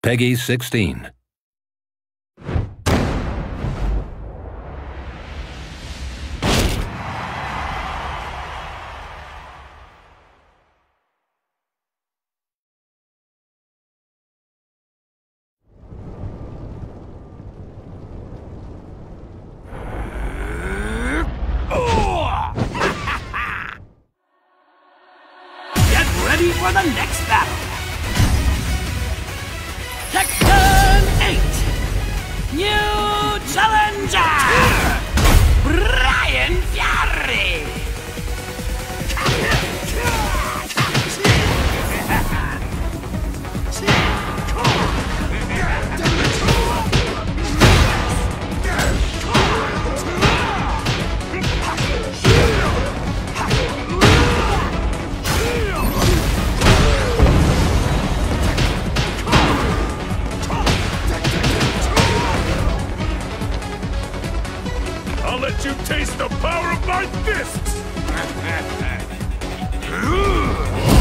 Peggy 16. Get ready for the next battle! 8! you taste the power of my fists!